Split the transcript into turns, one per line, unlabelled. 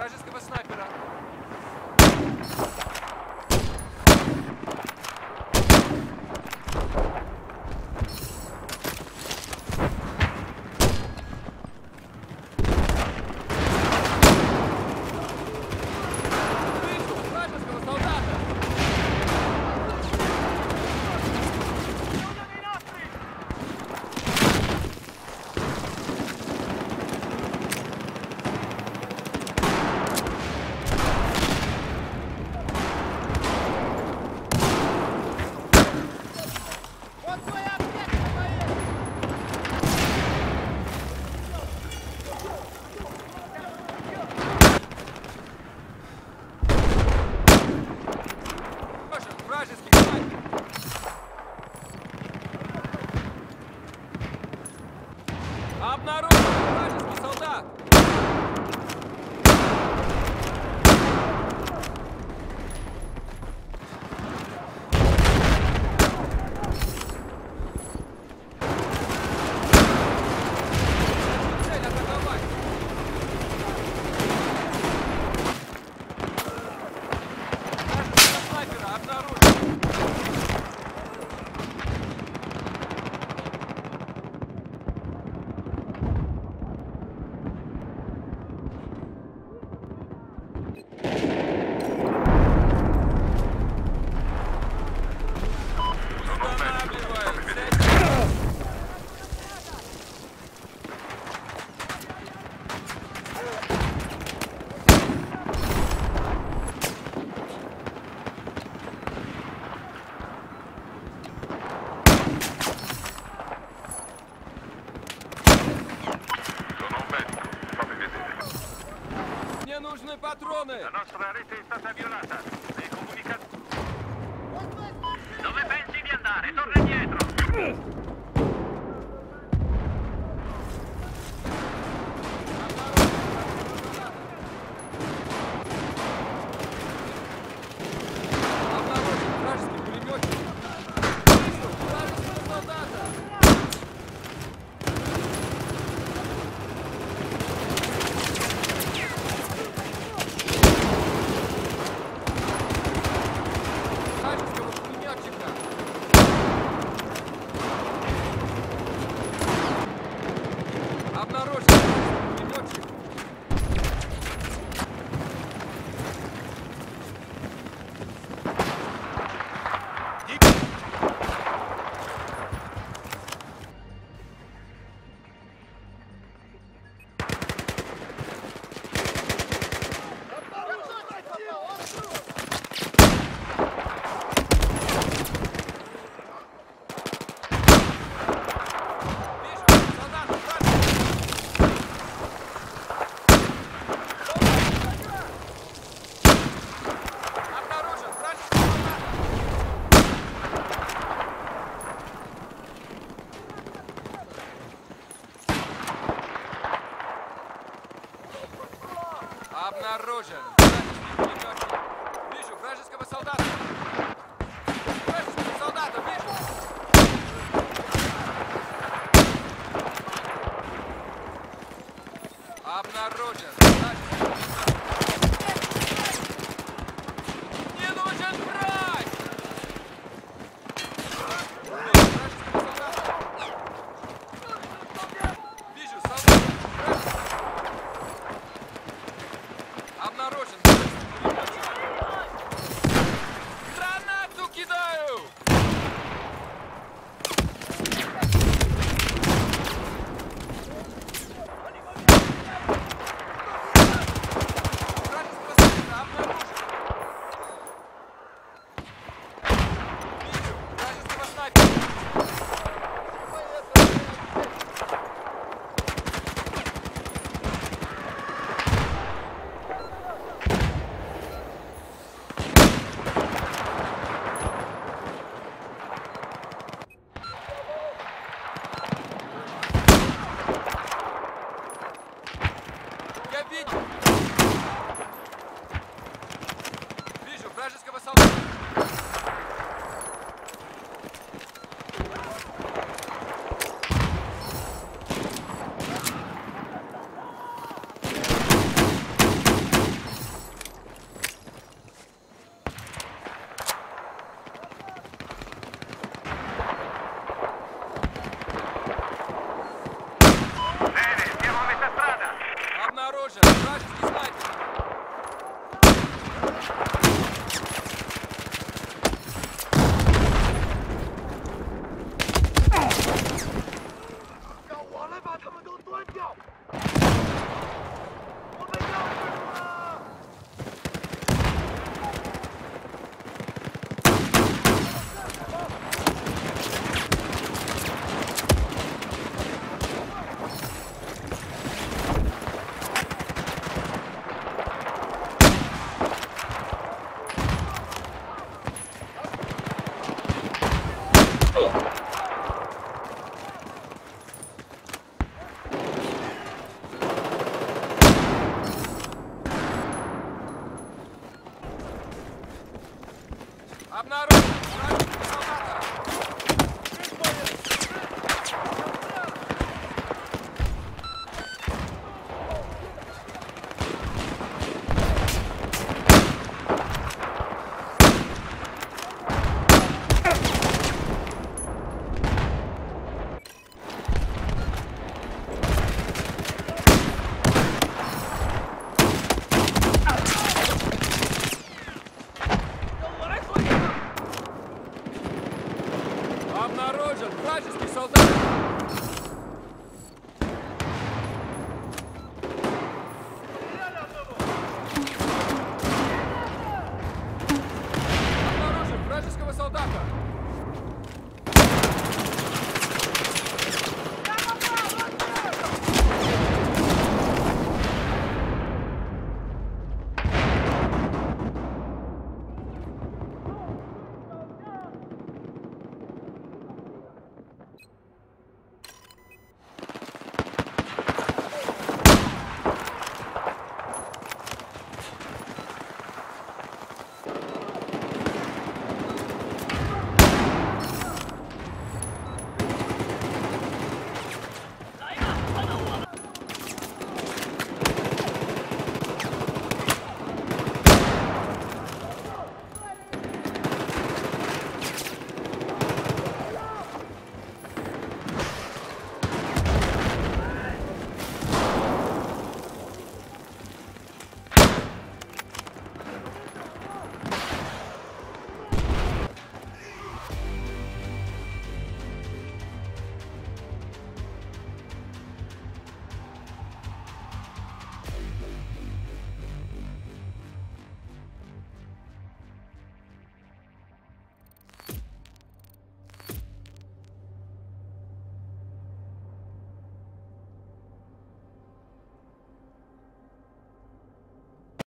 Вражеского снайпера. Обнаружен! La nostra rete è stata violata. Обнаружен. Вижу вражеского солдата. Вражеского солдата, вижу. Обнаружен. Значит, Обнаружен!